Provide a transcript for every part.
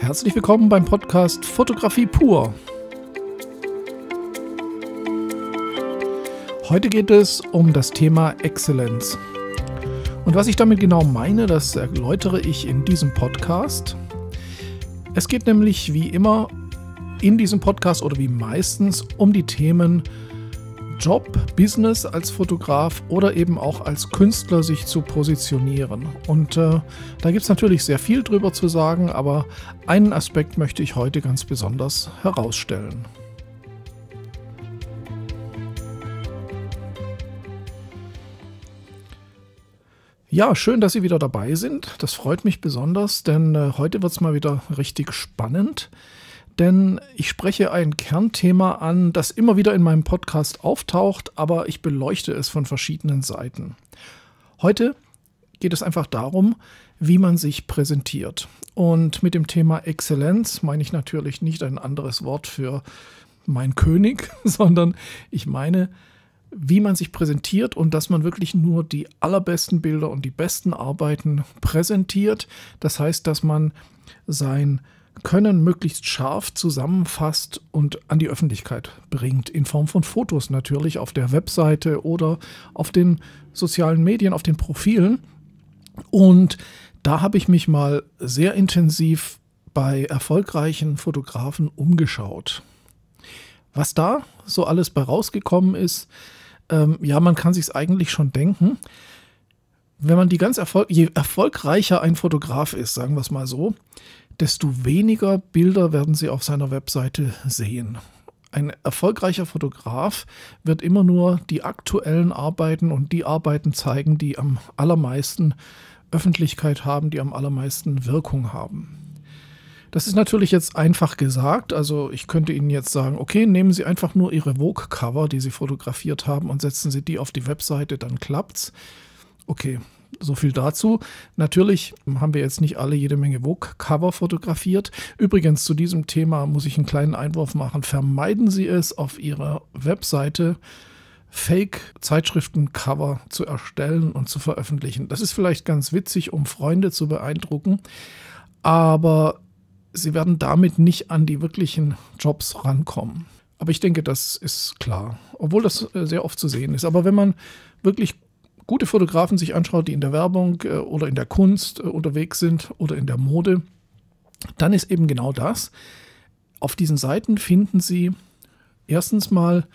Herzlich willkommen beim Podcast Fotografie pur. Heute geht es um das Thema Exzellenz. Und was ich damit genau meine, das erläutere ich in diesem Podcast. Es geht nämlich wie immer in diesem Podcast oder wie meistens um die Themen Job, Business als Fotograf oder eben auch als Künstler sich zu positionieren. Und äh, da gibt es natürlich sehr viel drüber zu sagen, aber einen Aspekt möchte ich heute ganz besonders herausstellen. Ja, schön, dass Sie wieder dabei sind. Das freut mich besonders, denn äh, heute wird es mal wieder richtig spannend denn ich spreche ein Kernthema an, das immer wieder in meinem Podcast auftaucht, aber ich beleuchte es von verschiedenen Seiten. Heute geht es einfach darum, wie man sich präsentiert. Und mit dem Thema Exzellenz meine ich natürlich nicht ein anderes Wort für mein König, sondern ich meine, wie man sich präsentiert und dass man wirklich nur die allerbesten Bilder und die besten Arbeiten präsentiert. Das heißt, dass man sein können möglichst scharf zusammenfasst und an die Öffentlichkeit bringt, in Form von Fotos natürlich auf der Webseite oder auf den sozialen Medien, auf den Profilen. Und da habe ich mich mal sehr intensiv bei erfolgreichen Fotografen umgeschaut. Was da so alles bei rausgekommen ist, ähm, ja, man kann sich es eigentlich schon denken. Wenn man die ganz erfolg je erfolgreicher ein Fotograf ist, sagen wir es mal so, desto weniger Bilder werden Sie auf seiner Webseite sehen. Ein erfolgreicher Fotograf wird immer nur die aktuellen Arbeiten und die Arbeiten zeigen, die am allermeisten Öffentlichkeit haben, die am allermeisten Wirkung haben. Das ist natürlich jetzt einfach gesagt. Also ich könnte Ihnen jetzt sagen, okay, nehmen Sie einfach nur Ihre Vogue-Cover, die Sie fotografiert haben, und setzen Sie die auf die Webseite, dann klappt's. Okay, so viel dazu. Natürlich haben wir jetzt nicht alle jede Menge Vogue-Cover fotografiert. Übrigens, zu diesem Thema muss ich einen kleinen Einwurf machen. Vermeiden Sie es auf Ihrer Webseite. Fake-Zeitschriften-Cover zu erstellen und zu veröffentlichen. Das ist vielleicht ganz witzig, um Freunde zu beeindrucken, aber sie werden damit nicht an die wirklichen Jobs rankommen. Aber ich denke, das ist klar, obwohl das äh, sehr oft zu sehen ist. Aber wenn man wirklich gute Fotografen sich anschaut, die in der Werbung äh, oder in der Kunst äh, unterwegs sind oder in der Mode, dann ist eben genau das. Auf diesen Seiten finden Sie erstens mal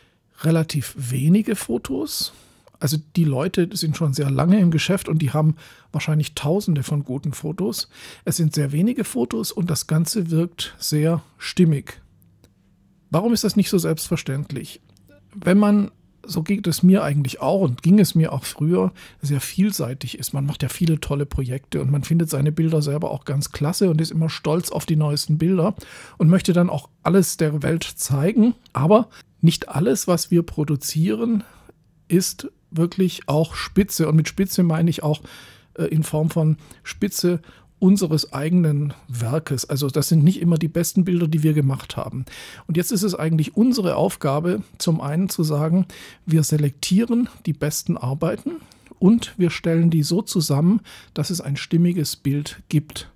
relativ wenige Fotos. Also die Leute sind schon sehr lange im Geschäft und die haben wahrscheinlich tausende von guten Fotos. Es sind sehr wenige Fotos und das Ganze wirkt sehr stimmig. Warum ist das nicht so selbstverständlich? Wenn man so geht es mir eigentlich auch und ging es mir auch früher, sehr vielseitig ist. Man macht ja viele tolle Projekte und man findet seine Bilder selber auch ganz klasse und ist immer stolz auf die neuesten Bilder und möchte dann auch alles der Welt zeigen. Aber nicht alles, was wir produzieren, ist wirklich auch Spitze. Und mit Spitze meine ich auch äh, in Form von Spitze unseres eigenen Werkes. Also das sind nicht immer die besten Bilder, die wir gemacht haben. Und jetzt ist es eigentlich unsere Aufgabe, zum einen zu sagen, wir selektieren die besten Arbeiten und wir stellen die so zusammen, dass es ein stimmiges Bild gibt.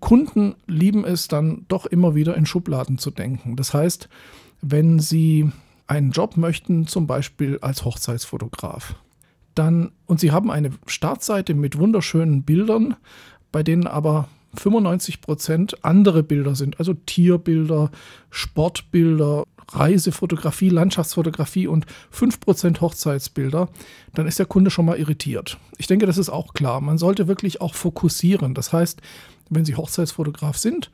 Kunden lieben es dann doch immer wieder in Schubladen zu denken. Das heißt, wenn sie einen Job möchten, zum Beispiel als Hochzeitsfotograf, dann und Sie haben eine Startseite mit wunderschönen Bildern, bei denen aber 95 Prozent andere Bilder sind, also Tierbilder, Sportbilder, Reisefotografie, Landschaftsfotografie und 5% Hochzeitsbilder, dann ist der Kunde schon mal irritiert. Ich denke, das ist auch klar. Man sollte wirklich auch fokussieren. Das heißt, wenn Sie Hochzeitsfotograf sind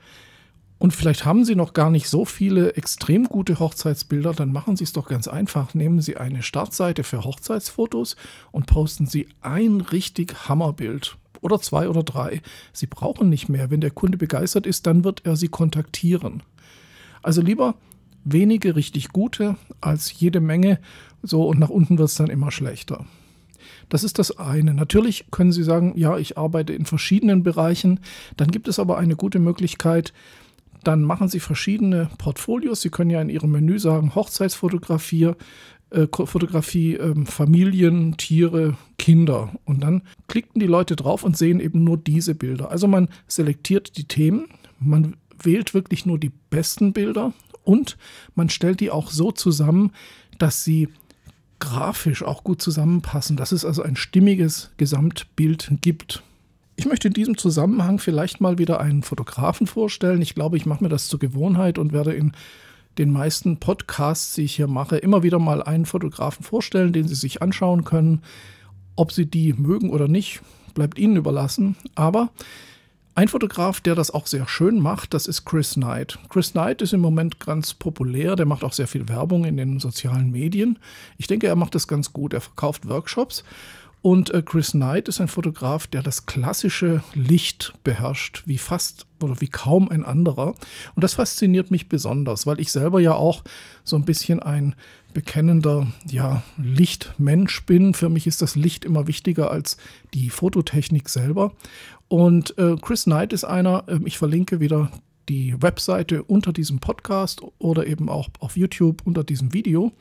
und vielleicht haben Sie noch gar nicht so viele extrem gute Hochzeitsbilder, dann machen Sie es doch ganz einfach. Nehmen Sie eine Startseite für Hochzeitsfotos und posten Sie ein richtig Hammerbild oder zwei oder drei. Sie brauchen nicht mehr. Wenn der Kunde begeistert ist, dann wird er Sie kontaktieren. Also lieber wenige richtig gute als jede Menge. So und nach unten wird es dann immer schlechter. Das ist das eine. Natürlich können Sie sagen, ja, ich arbeite in verschiedenen Bereichen. Dann gibt es aber eine gute Möglichkeit, dann machen Sie verschiedene Portfolios. Sie können ja in Ihrem Menü sagen, Hochzeitsfotografie, äh, Fotografie, äh, Familien, Tiere, Kinder. Und dann klickten die Leute drauf und sehen eben nur diese Bilder. Also man selektiert die Themen, man wählt wirklich nur die besten Bilder und man stellt die auch so zusammen, dass sie grafisch auch gut zusammenpassen, dass es also ein stimmiges Gesamtbild gibt. Ich möchte in diesem Zusammenhang vielleicht mal wieder einen Fotografen vorstellen. Ich glaube, ich mache mir das zur Gewohnheit und werde in den meisten Podcasts, die ich hier mache, immer wieder mal einen Fotografen vorstellen, den Sie sich anschauen können. Ob Sie die mögen oder nicht, bleibt Ihnen überlassen. Aber ein Fotograf, der das auch sehr schön macht, das ist Chris Knight. Chris Knight ist im Moment ganz populär, der macht auch sehr viel Werbung in den sozialen Medien. Ich denke, er macht das ganz gut. Er verkauft Workshops und äh, Chris Knight ist ein Fotograf, der das klassische Licht beherrscht, wie fast oder wie kaum ein anderer. Und das fasziniert mich besonders, weil ich selber ja auch so ein bisschen ein bekennender ja, Lichtmensch bin. Für mich ist das Licht immer wichtiger als die Fototechnik selber. Und äh, Chris Knight ist einer, äh, ich verlinke wieder die Webseite unter diesem Podcast oder eben auch auf YouTube unter diesem Video.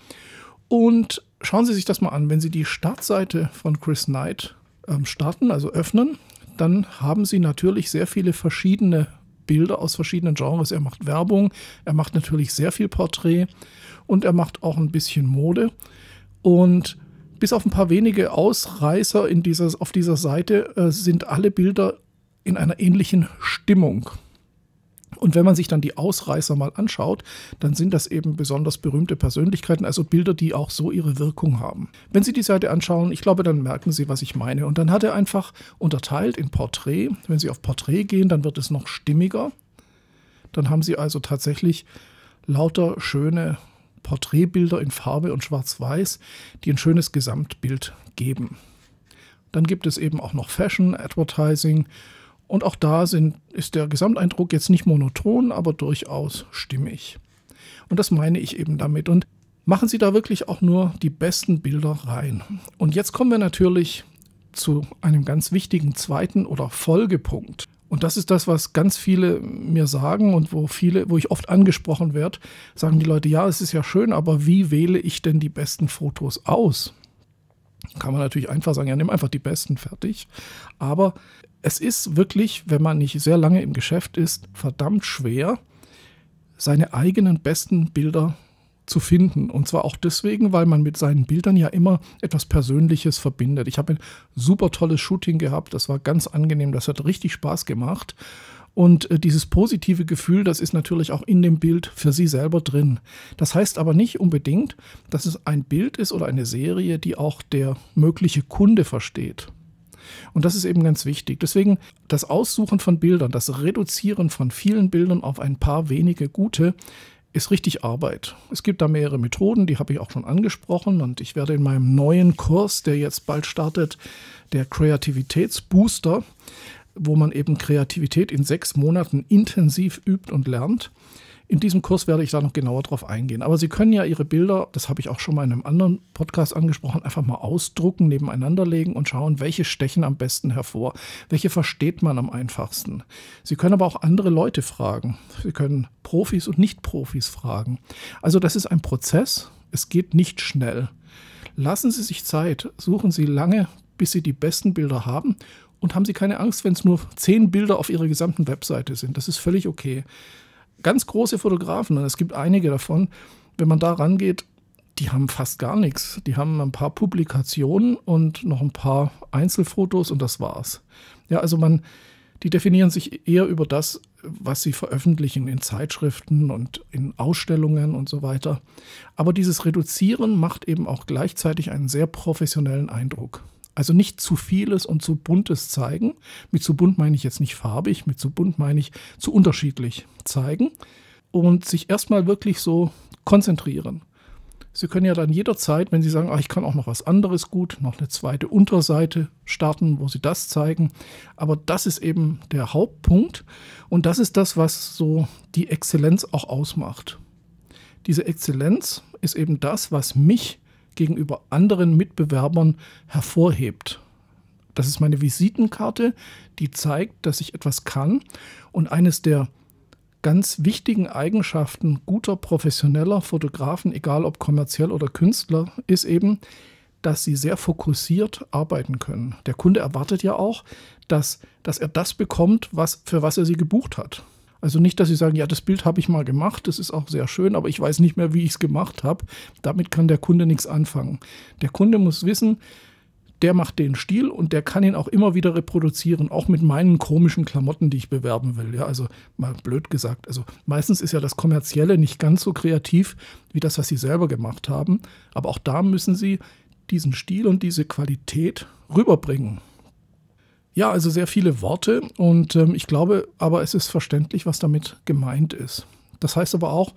Und schauen Sie sich das mal an. Wenn Sie die Startseite von Chris Knight ähm, starten, also öffnen, dann haben Sie natürlich sehr viele verschiedene Bilder aus verschiedenen Genres. Er macht Werbung, er macht natürlich sehr viel Porträt und er macht auch ein bisschen Mode. Und bis auf ein paar wenige Ausreißer in dieser, auf dieser Seite äh, sind alle Bilder in einer ähnlichen Stimmung. Und wenn man sich dann die Ausreißer mal anschaut, dann sind das eben besonders berühmte Persönlichkeiten, also Bilder, die auch so ihre Wirkung haben. Wenn Sie die Seite anschauen, ich glaube, dann merken Sie, was ich meine. Und dann hat er einfach unterteilt in Porträt. Wenn Sie auf Porträt gehen, dann wird es noch stimmiger. Dann haben Sie also tatsächlich lauter schöne Porträtbilder in Farbe und Schwarz-Weiß, die ein schönes Gesamtbild geben. Dann gibt es eben auch noch Fashion, Advertising und auch da sind, ist der Gesamteindruck jetzt nicht monoton, aber durchaus stimmig. Und das meine ich eben damit. Und machen Sie da wirklich auch nur die besten Bilder rein. Und jetzt kommen wir natürlich zu einem ganz wichtigen zweiten oder Folgepunkt. Und das ist das, was ganz viele mir sagen und wo viele, wo ich oft angesprochen werde, sagen die Leute, ja, es ist ja schön, aber wie wähle ich denn die besten Fotos aus? Kann man natürlich einfach sagen, ja, nimm einfach die besten fertig. Aber es ist wirklich, wenn man nicht sehr lange im Geschäft ist, verdammt schwer, seine eigenen besten Bilder zu finden. Und zwar auch deswegen, weil man mit seinen Bildern ja immer etwas Persönliches verbindet. Ich habe ein super tolles Shooting gehabt, das war ganz angenehm, das hat richtig Spaß gemacht. Und äh, dieses positive Gefühl, das ist natürlich auch in dem Bild für Sie selber drin. Das heißt aber nicht unbedingt, dass es ein Bild ist oder eine Serie, die auch der mögliche Kunde versteht. Und das ist eben ganz wichtig. Deswegen das Aussuchen von Bildern, das Reduzieren von vielen Bildern auf ein paar wenige gute, ist richtig Arbeit. Es gibt da mehrere Methoden, die habe ich auch schon angesprochen und ich werde in meinem neuen Kurs, der jetzt bald startet, der Kreativitätsbooster, wo man eben Kreativität in sechs Monaten intensiv übt und lernt, in diesem Kurs werde ich da noch genauer drauf eingehen. Aber Sie können ja Ihre Bilder, das habe ich auch schon mal in einem anderen Podcast angesprochen, einfach mal ausdrucken, nebeneinander legen und schauen, welche stechen am besten hervor, welche versteht man am einfachsten. Sie können aber auch andere Leute fragen. Sie können Profis und Nicht-Profis fragen. Also das ist ein Prozess. Es geht nicht schnell. Lassen Sie sich Zeit, suchen Sie lange, bis Sie die besten Bilder haben und haben Sie keine Angst, wenn es nur zehn Bilder auf Ihrer gesamten Webseite sind. Das ist völlig okay ganz große Fotografen, und es gibt einige davon, wenn man da rangeht, die haben fast gar nichts. Die haben ein paar Publikationen und noch ein paar Einzelfotos und das war's. Ja, also man, die definieren sich eher über das, was sie veröffentlichen in Zeitschriften und in Ausstellungen und so weiter. Aber dieses Reduzieren macht eben auch gleichzeitig einen sehr professionellen Eindruck. Also nicht zu vieles und zu buntes zeigen. Mit zu bunt meine ich jetzt nicht farbig, mit zu bunt meine ich zu unterschiedlich zeigen und sich erstmal wirklich so konzentrieren. Sie können ja dann jederzeit, wenn Sie sagen, ah, ich kann auch noch was anderes gut, noch eine zweite Unterseite starten, wo Sie das zeigen. Aber das ist eben der Hauptpunkt und das ist das, was so die Exzellenz auch ausmacht. Diese Exzellenz ist eben das, was mich gegenüber anderen Mitbewerbern hervorhebt. Das ist meine Visitenkarte, die zeigt, dass ich etwas kann. Und eines der ganz wichtigen Eigenschaften guter professioneller Fotografen, egal ob kommerziell oder Künstler, ist eben, dass sie sehr fokussiert arbeiten können. Der Kunde erwartet ja auch, dass, dass er das bekommt, was, für was er sie gebucht hat. Also nicht, dass Sie sagen, ja, das Bild habe ich mal gemacht, das ist auch sehr schön, aber ich weiß nicht mehr, wie ich es gemacht habe. Damit kann der Kunde nichts anfangen. Der Kunde muss wissen, der macht den Stil und der kann ihn auch immer wieder reproduzieren, auch mit meinen komischen Klamotten, die ich bewerben will. Ja, also mal blöd gesagt. Also meistens ist ja das Kommerzielle nicht ganz so kreativ wie das, was sie selber gemacht haben. Aber auch da müssen sie diesen Stil und diese Qualität rüberbringen. Ja, also sehr viele Worte und ähm, ich glaube aber, es ist verständlich, was damit gemeint ist. Das heißt aber auch,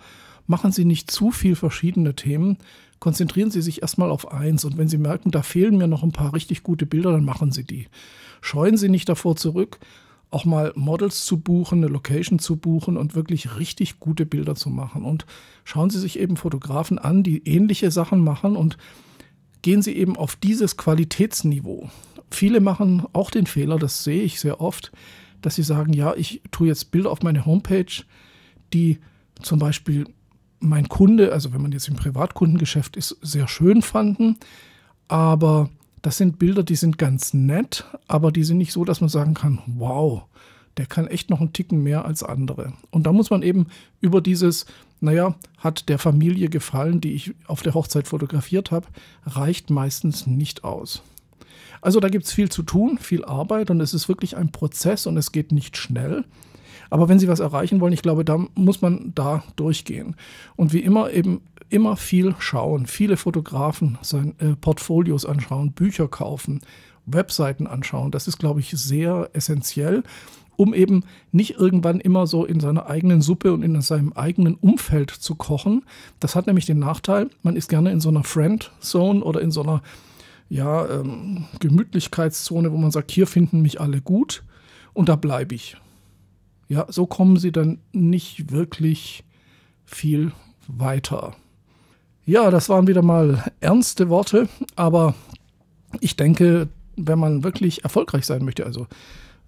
machen Sie nicht zu viel verschiedene Themen, konzentrieren Sie sich erstmal auf eins und wenn Sie merken, da fehlen mir noch ein paar richtig gute Bilder, dann machen Sie die. Scheuen Sie nicht davor zurück, auch mal Models zu buchen, eine Location zu buchen und wirklich richtig gute Bilder zu machen. Und schauen Sie sich eben Fotografen an, die ähnliche Sachen machen und gehen Sie eben auf dieses Qualitätsniveau. Viele machen auch den Fehler, das sehe ich sehr oft, dass sie sagen, ja, ich tue jetzt Bilder auf meine Homepage, die zum Beispiel mein Kunde, also wenn man jetzt im Privatkundengeschäft ist, sehr schön fanden. Aber das sind Bilder, die sind ganz nett, aber die sind nicht so, dass man sagen kann, wow, der kann echt noch einen Ticken mehr als andere. Und da muss man eben über dieses, naja, hat der Familie gefallen, die ich auf der Hochzeit fotografiert habe, reicht meistens nicht aus. Also da gibt es viel zu tun, viel Arbeit und es ist wirklich ein Prozess und es geht nicht schnell. Aber wenn Sie was erreichen wollen, ich glaube, da muss man da durchgehen. Und wie immer eben immer viel schauen, viele Fotografen sein äh, Portfolios anschauen, Bücher kaufen, Webseiten anschauen. Das ist, glaube ich, sehr essentiell, um eben nicht irgendwann immer so in seiner eigenen Suppe und in seinem eigenen Umfeld zu kochen. Das hat nämlich den Nachteil, man ist gerne in so einer Friend Zone oder in so einer ja, ähm, Gemütlichkeitszone, wo man sagt, hier finden mich alle gut und da bleibe ich. Ja, so kommen sie dann nicht wirklich viel weiter. Ja, das waren wieder mal ernste Worte, aber ich denke, wenn man wirklich erfolgreich sein möchte, also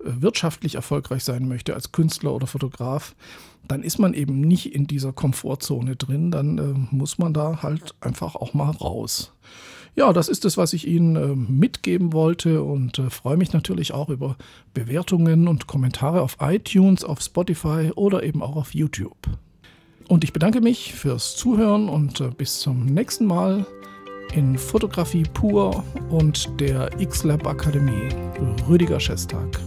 wirtschaftlich erfolgreich sein möchte als Künstler oder Fotograf, dann ist man eben nicht in dieser Komfortzone drin, dann äh, muss man da halt einfach auch mal raus. Ja, das ist es, was ich Ihnen äh, mitgeben wollte und äh, freue mich natürlich auch über Bewertungen und Kommentare auf iTunes, auf Spotify oder eben auch auf YouTube. Und ich bedanke mich fürs Zuhören und äh, bis zum nächsten Mal in Fotografie pur und der X-Lab Akademie. Rüdiger Schestag.